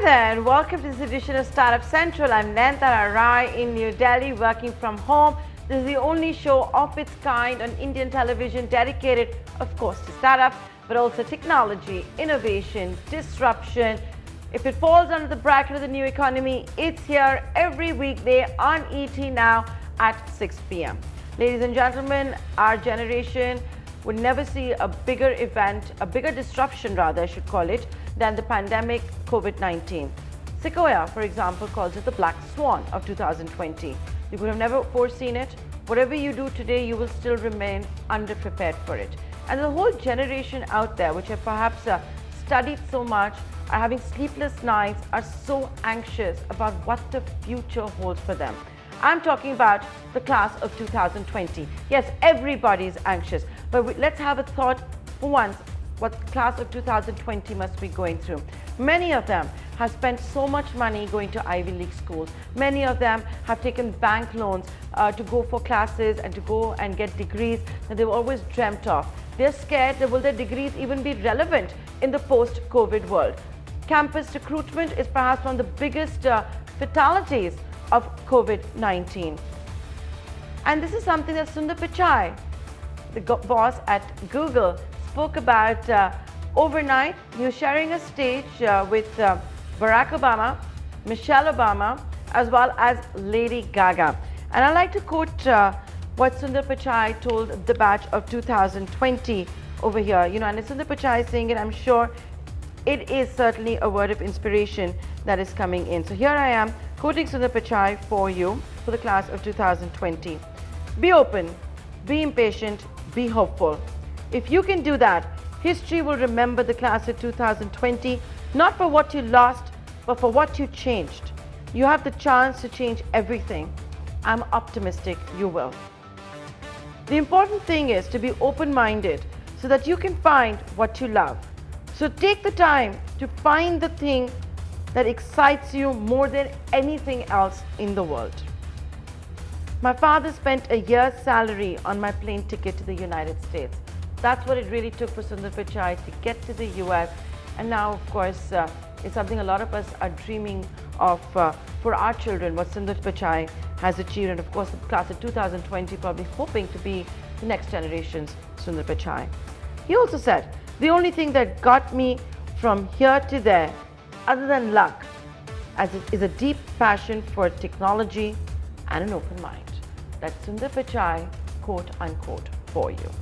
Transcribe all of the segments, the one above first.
There and welcome to this edition of Startup Central. I'm Nayantara Rai in New Delhi working from home. This is the only show of its kind on Indian television dedicated, of course, to startup, but also technology, innovation, disruption. If it falls under the bracket of the new economy, it's here every weekday on ET Now at 6 p.m. Ladies and gentlemen, our generation would never see a bigger event, a bigger disruption rather, I should call it, than the pandemic COVID-19. Sequoia, for example, calls it the black swan of 2020. You could have never foreseen it. Whatever you do today, you will still remain underprepared for it. And the whole generation out there, which have perhaps uh, studied so much, are having sleepless nights, are so anxious about what the future holds for them. I'm talking about the class of 2020. Yes, everybody is anxious, but we, let's have a thought for once what class of 2020 must be going through. Many of them have spent so much money going to Ivy League schools. Many of them have taken bank loans uh, to go for classes and to go and get degrees that they've always dreamt of. They're scared that will their degrees even be relevant in the post-COVID world. Campus recruitment is perhaps one of the biggest uh, fatalities of COVID-19. And this is something that Sundar Pichai, the boss at Google, spoke about uh, overnight. Was sharing a stage uh, with uh, Barack Obama, Michelle Obama, as well as Lady Gaga. And I like to quote uh, what Sundar Pichai told the batch of 2020 over here. You know, and Sundar Pichai saying it, I'm sure it is certainly a word of inspiration that is coming in. So here I am quoting Sundar Pichai for you for the class of 2020. Be open, be impatient, be hopeful. If you can do that, history will remember the class of 2020, not for what you lost, but for what you changed. You have the chance to change everything. I'm optimistic you will. The important thing is to be open-minded so that you can find what you love. So take the time to find the thing that excites you more than anything else in the world. My father spent a year's salary on my plane ticket to the United States. That's what it really took for Sundar Pichai to get to the US. And now, of course, uh, it's something a lot of us are dreaming of uh, for our children, what Sundar Pichai has achieved. And of course, the class of 2020 probably hoping to be the next generation's Sundar Pichai. He also said, the only thing that got me from here to there, other than luck, as it is a deep passion for technology and an open mind. That's Sundar Pichai, quote unquote, for you.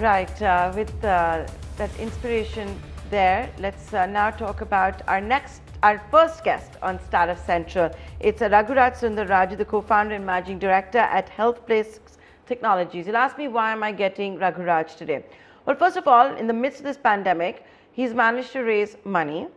Right, uh, with uh, that inspiration there, let's uh, now talk about our next, our first guest on Startup Central. It's Raghuraj Sunder Raju, the co-founder and managing director at HealthPlix Technologies. You'll ask me why am I getting Raghuraj today? Well, first of all, in the midst of this pandemic, he's managed to raise money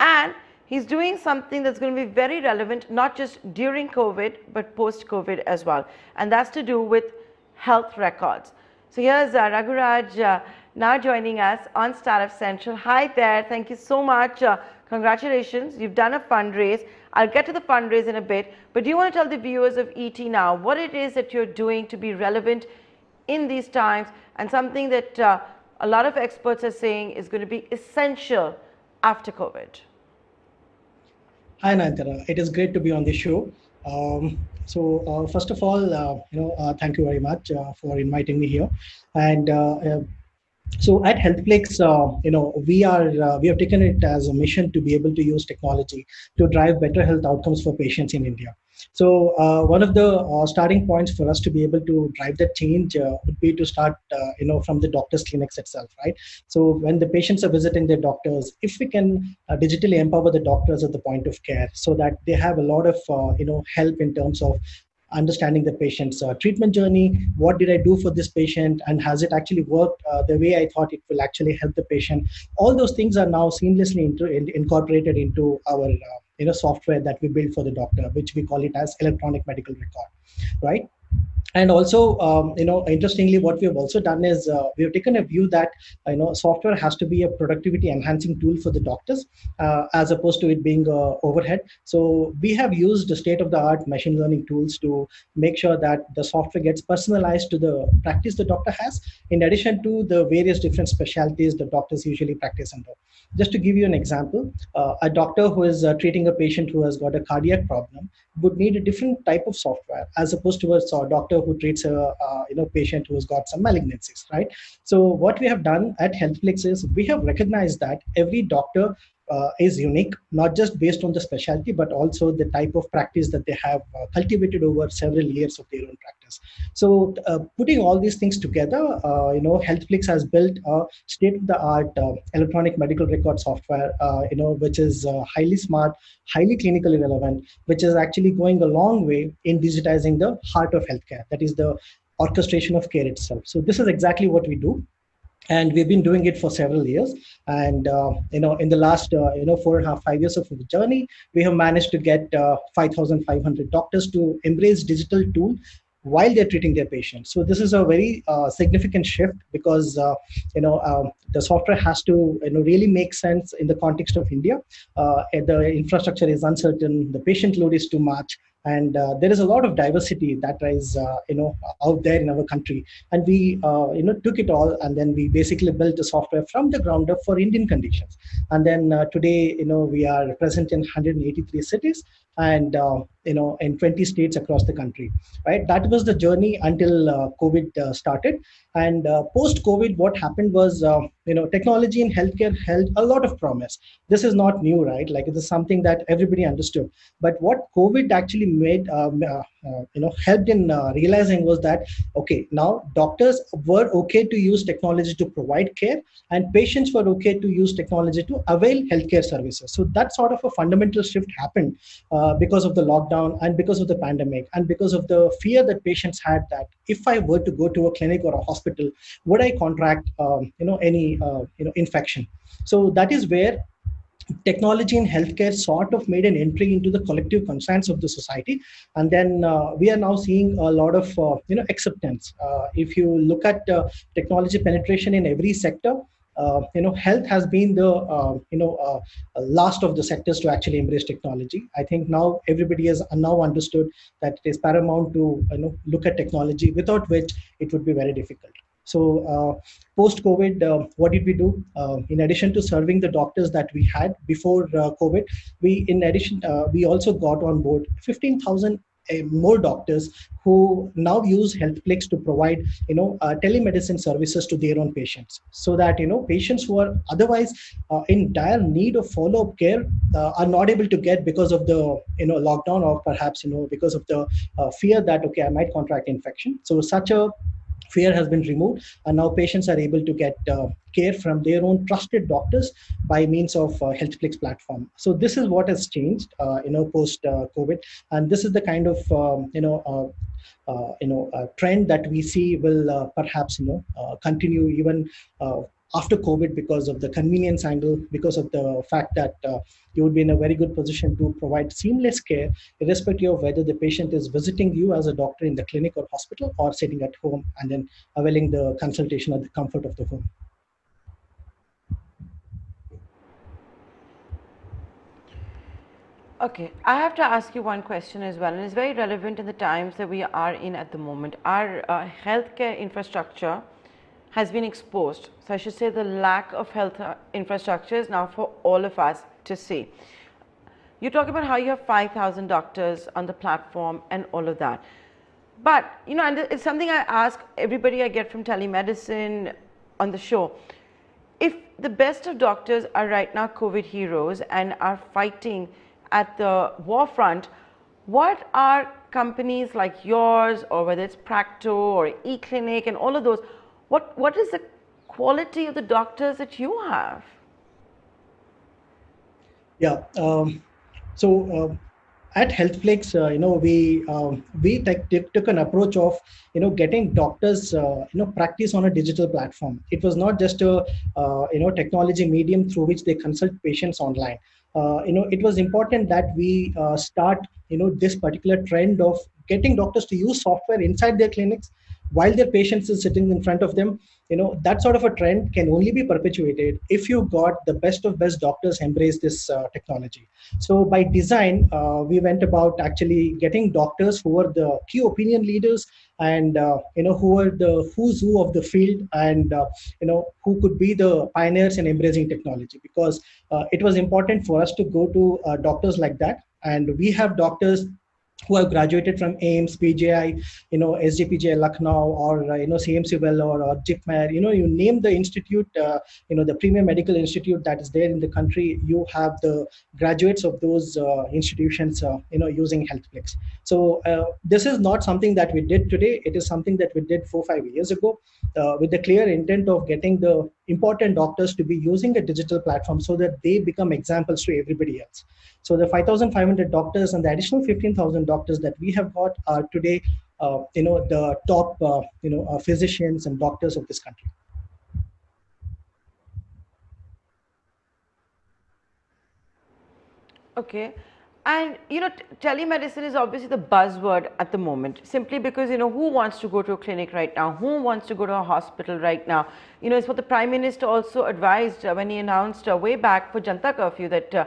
and he's doing something that's going to be very relevant, not just during COVID, but post-COVID as well. And that's to do with health records. So here's uh, Raghuraj uh, now joining us on Startup Central. Hi there. Thank you so much. Uh, congratulations. You've done a fundraise. I'll get to the fundraise in a bit. But do you want to tell the viewers of ET now what it is that you're doing to be relevant in these times and something that uh, a lot of experts are saying is going to be essential after COVID? Hi, Nayantara. It is great to be on the show. Um, so uh, first of all, uh, you know, uh, thank you very much uh, for inviting me here. And uh, uh, so at HealthPlix, you know, we are we have taken it as a mission to be able to use technology to drive better health outcomes for patients in India. So uh, one of the uh, starting points for us to be able to drive that change uh, would be to start, you know, from the doctor's clinics itself, right? So when the patients are visiting their doctors, if we can digitally empower the doctors at the point of care, so that they have a lot of, you know, help in terms of understanding the patient's uh, treatment journey what did i do for this patient and has it actually worked uh, the way i thought it will actually help the patient all those things are now seamlessly into, in, incorporated into our uh, you know software that we build for the doctor which we call it as electronic medical record right and also um, you know interestingly what we have also done is uh, we have taken a view that you know software has to be a productivity enhancing tool for the doctors uh, as opposed to it being uh, overhead. So we have used state of the art machine learning tools to make sure that the software gets personalized to the practice the doctor has in addition to the various different specialties the doctors usually practice under. Just to give you an example uh, a doctor who is uh, treating a patient who has got a cardiac problem would need a different type of software as opposed to a doctor who treats a, a you know patient who has got some malignancies right so what we have done at healthplix is we have recognized that every doctor uh, is unique, not just based on the specialty, but also the type of practice that they have uh, cultivated over several years of their own practice. So, uh, putting all these things together, uh, you know, HealthPlix has built a state-of-the-art uh, electronic medical record software, you know, which is highly smart, highly clinically relevant, which is actually going a long way in digitizing the heart of healthcare. That is the orchestration of care itself. So, this is exactly what we do and we've been doing it for several years and uh, you know in the last uh, you know four and a half five years of the journey we have managed to get uh, 5500 doctors to embrace digital tool while they're treating their patients. So this is a very uh, significant shift because uh, you know um, the software has to you know really make sense in the context of india. Uh, the infrastructure is uncertain. The patient load is too much and uh, there is a lot of diversity that is uh, you know out there in our country. And we uh, you know took it all and then we basically built the software from the ground up for indian conditions. And then uh, today you know we are present in 183 cities and uh, you know in 20 states across the country right? That was the journey until uh, covid started and uh, post covid what happened was uh, you know technology in healthcare held a lot of promise. This is not new right? Like it is something that everybody understood. But what covid actually made uh, you know helped in realizing was that okay now doctors were okay to use technology to provide care and patients were okay to use technology to avail healthcare services so that sort of a fundamental shift happened because of the lockdown lockdown and because of the pandemic and because of the fear that patients had that if I were to go to a clinic or a hospital, would I contract um, you know any uh, you know infection? So that is where technology in healthcare sort of made an entry into the collective conscience of the society and then uh, we are now seeing a lot of uh, you know acceptance uh, if you look at uh, technology penetration in every sector uh, you know, health has been the uh, you know last of the sectors to actually embrace technology. I think now everybody has now understood that it is paramount to you know look at technology, without which it would be very difficult. So uh, post COVID, uh, what did we do? Uh, in addition to serving the doctors that we had before COVID, we in addition we also got on board 15,000 uh, more doctors who now use healthplix to provide you know uh, telemedicine services to their own patients so that you know patients who are otherwise uh, in dire need of follow-up care uh, are not able to get because of the you know lockdown or perhaps you know because of the fear that okay i might contract infection so such a fear has been removed and now patients are able to get uh, care from their own trusted doctors by means of uh, healthplix platform. So this is what has changed uh, you know post uh, covid and this is the kind of um, you know uh, uh, you know trend that we see will perhaps you know continue even after COVID because of the convenience angle, because of the fact that uh, you would be in a very good position to provide seamless care, irrespective of whether the patient is visiting you as a doctor in the clinic or hospital or sitting at home and then availing the consultation at the comfort of the home. Okay, I have to ask you one question as well, and it's very relevant in the times that we are in at the moment. Our uh, healthcare infrastructure has been exposed. So I should say the lack of health uh, infrastructure is now for all of us to see. You talk about how you have 5,000 doctors on the platform and all of that. But, you know, and it's something I ask everybody I get from telemedicine on the show. If the best of doctors are right now COVID heroes and are fighting at the war front, what are companies like yours or whether it's Practo or eClinic and all of those, what, what is the quality of the doctors that you have? Yeah. Um, so uh, at HealthPlix, uh, you know, we um, we took an approach of you know getting doctors uh, you know practice on a digital platform. It was not just a uh, you know technology medium through which they consult patients online. Uh, you know, it was important that we uh, start you know this particular trend of getting doctors to use software inside their clinics while their patients is sitting in front of them you know that sort of a trend can only be perpetuated if you got the best of best doctors embrace this uh, technology. So by design uh, we went about actually getting doctors who are the key opinion leaders and uh, you know who are the who's who of the field and uh, you know who could be the pioneers in embracing technology because uh, it was important for us to go to uh, doctors like that. And we have doctors who have graduated from AIIMS, PGI, you know, SGPGI Lucknow, or uh, you know, CMC Vellore or JIPMER. You know, you name the institute, uh, you know, the premier medical institute that is there in the country. You have the graduates of those uh, institutions, uh, you know, using HealthPlix. So uh, this is not something that we did today. It is something that we did four five years ago, uh, with the clear intent of getting the important doctors to be using a digital platform so that they become examples to everybody else. So the 5,500 doctors and the additional 15,000 doctors that we have got are today, uh, you know, the top, uh, you know, uh, physicians and doctors of this country. Okay. And you know, telemedicine is obviously the buzzword at the moment, simply because you know who wants to go to a clinic right now, who wants to go to a hospital right now. You know, it's what the Prime Minister also advised uh, when he announced uh, way back for Janta curfew that uh,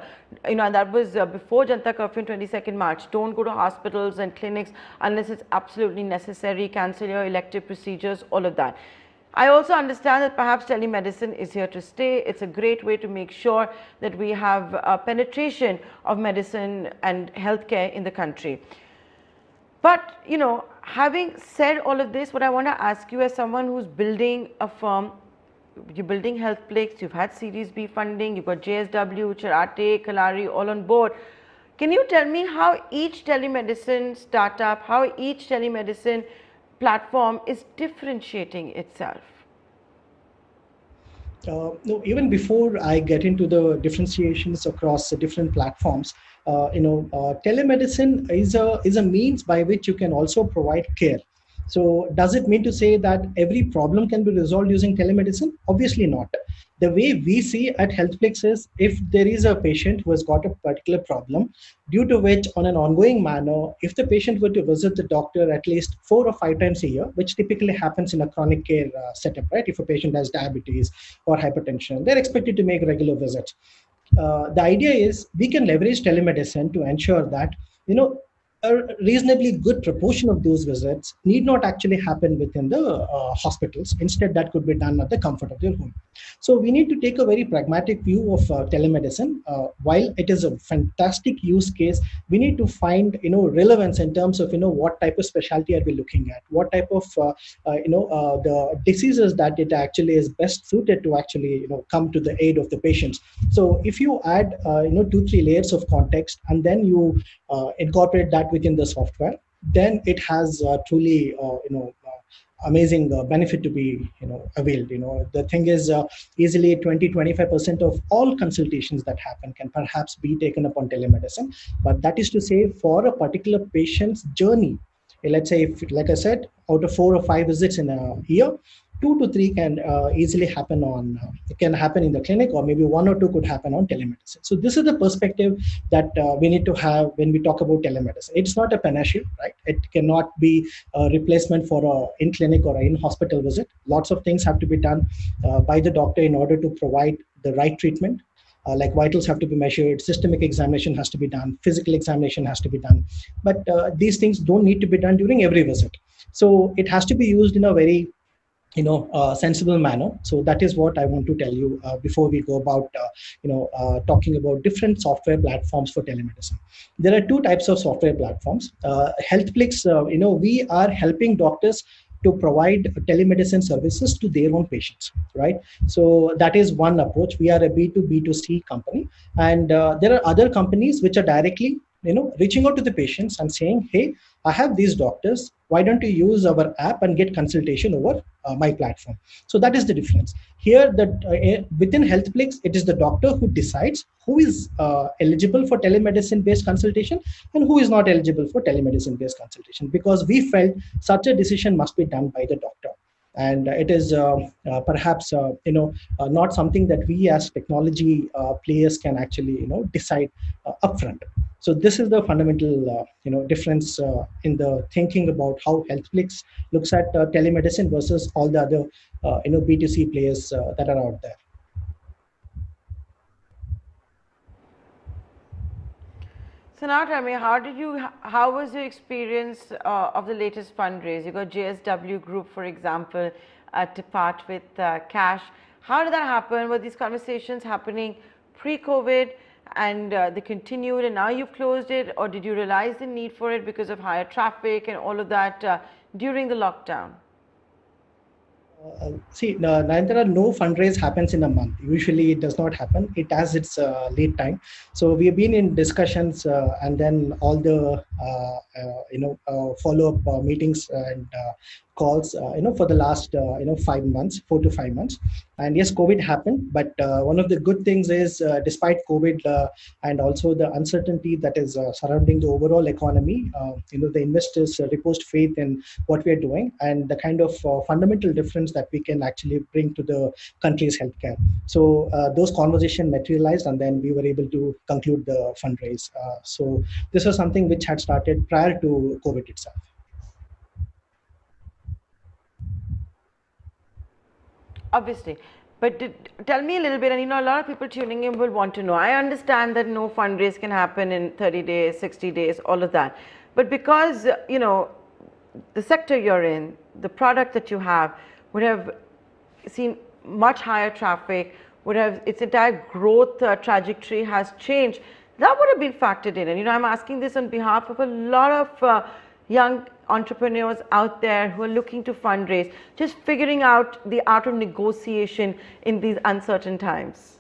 you know and that was uh, before Janta curfew, 22nd March. Don't go to hospitals and clinics unless it's absolutely necessary. Cancel your elective procedures, all of that. I also understand that perhaps telemedicine is here to stay. It's a great way to make sure that we have a penetration of medicine and healthcare in the country. But, you know, having said all of this, what I want to ask you as someone who's building a firm, you're building HealthPlix, you've had Series B funding, you've got JSW, Chiratae, Kalaari all on board. Can you tell me how each telemedicine startup, how each telemedicine platform is differentiating itself? Uh, no, even before I get into the differentiations across the different platforms, uh, you know, uh, telemedicine is a is a means by which you can also provide care. So, does it mean to say that every problem can be resolved using telemedicine? Obviously not the way we see at HealthPlix is if there is a patient who has got a particular problem, due to which, on an ongoing manner, if the patient were to visit the doctor at least four or five times a year, which typically happens in a chronic care uh, setup, right? If a patient has diabetes or hypertension, they're expected to make regular visits. Uh, the idea is we can leverage telemedicine to ensure that you know a reasonably good proportion of those visits need not actually happen within the uh, hospitals. Instead, that could be done at the comfort of their home. So we need to take a very pragmatic view of uh, telemedicine. Uh, while it is a fantastic use case, we need to find you know relevance in terms of you know what type of specialty are we looking at, what type of uh, uh, you know uh, the diseases that it actually is best suited to actually you know come to the aid of the patients. So if you add you know two three layers of context and then you incorporate that within the software, then it has uh, truly, uh, you know, uh, amazing uh, benefit to be, you know, availed. You know, the thing is, uh, easily 20, 25% of all consultations that happen can perhaps be taken up on telemedicine. But that is to say, for a particular patient's journey, let's say, if, like I said, out of four or five visits in a year, two to three can uh, easily happen on uh, it can happen in the clinic or maybe one or two could happen on telemedicine. So this is the perspective that uh, we need to have when we talk about telemedicine. It's not a panacea right? It cannot be a replacement for a in clinic or in hospital visit. Lots of things have to be done uh, by the doctor in order to provide the right treatment. Uh, like vitals have to be measured, systemic examination has to be done, physical examination has to be done. But uh, these things don't need to be done during every visit. So it has to be used in a very you know uh, sensible manner. So that is what i want to tell you uh, before we go about uh, you know uh, talking about different software platforms for telemedicine. There are two types of software platforms. Uh, healthplix uh, you know we are helping doctors to provide telemedicine services to their own patients right? So that is one approach. We are a b2b2c company. And there are other companies which are directly you know reaching out to the patients and saying hey i have these doctors. Why don't you use our app and get consultation over uh, my platform? So that is the difference. Here that uh, eh, within healthplix it is the doctor who decides who is uh, eligible for telemedicine based consultation and who is not eligible for telemedicine based consultation because we felt such a decision must be done by the doctor and it is uh, uh, perhaps uh, you know uh, not something that we as technology uh, players can actually you know decide uh, upfront. So this is the fundamental you know difference in the thinking about how HealthPlix looks at telemedicine versus all the other you know B2C players that are out there. So now tell me, how did you, how was your experience uh, of the latest fundraise? You got JSW Group, for example, uh, to part with uh, cash. How did that happen? Were these conversations happening pre-COVID and uh, they continued and now you've closed it or did you realize the need for it because of higher traffic and all of that uh, during the lockdown? Uh, see, uh, Nayantara, no fundraise happens in a month. Usually, it does not happen. It has its uh, lead time. So we have been in discussions, uh, and then all the uh, uh, you know follow up meetings and calls uh, you know for the last uh, you know five months four to five months. And yes covid happened but uh, one of the good things is uh, despite covid uh, and also the uncertainty that is uh, surrounding the overall economy you know the investors reposed faith in what we are doing and the kind of fundamental difference that we can actually bring to the country's healthcare. So those conversations materialized and then we were able to conclude the fundraise. So this was something which had started prior to covid itself obviously. But did, tell me a little bit, and you know, a lot of people tuning in will want to know. I understand that no fundraise can happen in 30 days, 60 days, all of that. But because, you know, the sector you're in, the product that you have would have seen much higher traffic, would have its entire growth uh, trajectory has changed. That would have been factored in. And, you know, I'm asking this on behalf of a lot of uh, young entrepreneurs out there who are looking to fundraise, just figuring out the art of negotiation in these uncertain times?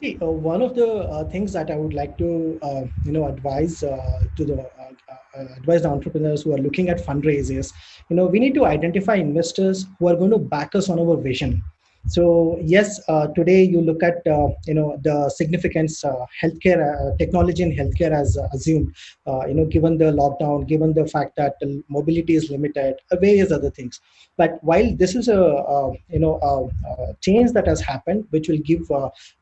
See, uh, one of the uh, things that I would like to, uh, you know, advise uh, to the uh, uh, advise the entrepreneurs who are looking at fundraisers, you know, we need to identify investors who are going to back us on our vision so yes, uh, today you look at uh, you know the significance uh, healthcare technology in healthcare has assumed. You know, given the lockdown, given the fact that mobility is limited, various other things. But while this is a, you know a, change that has happened, which will give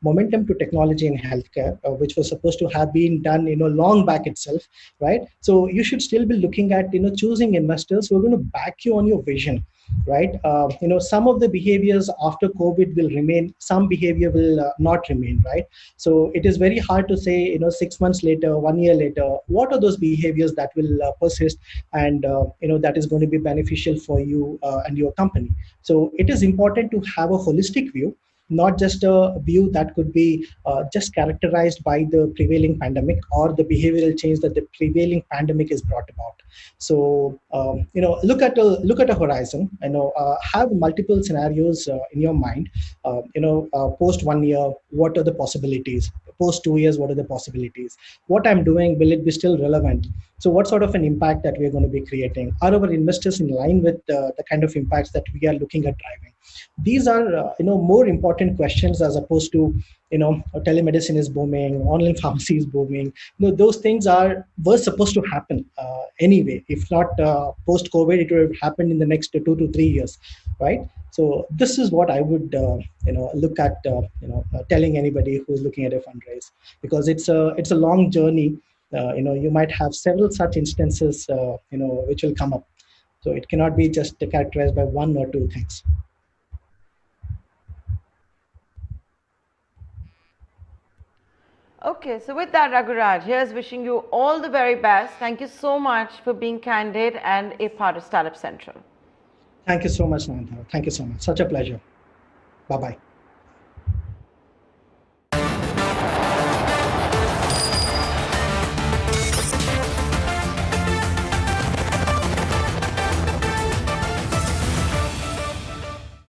momentum to technology in healthcare, which was supposed to have been done you know long back itself, right? So you should still be looking at you know choosing investors who are going to back you on your vision right? Uh, you know some of the behaviors after covid will remain some behavior will uh, not remain right? So it is very hard to say you know 6 months later 1 year later what are those behaviors that will uh, persist and uh, you know that is going to be beneficial for you uh, and your company? So it is important to have a holistic view not just a view that could be uh, just characterized by the prevailing pandemic or the behavioral change that the prevailing pandemic has brought about. So um, you know, look at a look at a horizon. You know, uh, have multiple scenarios uh, in your mind. Uh, you know, uh, post one year, what are the possibilities? Post two years, what are the possibilities? What I'm doing, will it be still relevant? So, what sort of an impact that we are going to be creating? Are our investors in line with uh, the kind of impacts that we are looking at driving? These are uh, you know more important questions as opposed to you know telemedicine is booming online pharmacy is booming. You know those things are were supposed to happen uh, anyway. If not uh, post covid it would have happened in the next two to three years right? So this is what i would uh, you know look at uh, you know uh, telling anybody who's looking at a fundraise. Because it's a it's a long journey. You know you might have several such instances you know which will come up. So it cannot be just characterized by one or two things Okay, so with that, Raghuraj, here's wishing you all the very best. Thank you so much for being candid and a part of Startup Central. Thank you so much, Nandha. Thank you so much. Such a pleasure. Bye bye.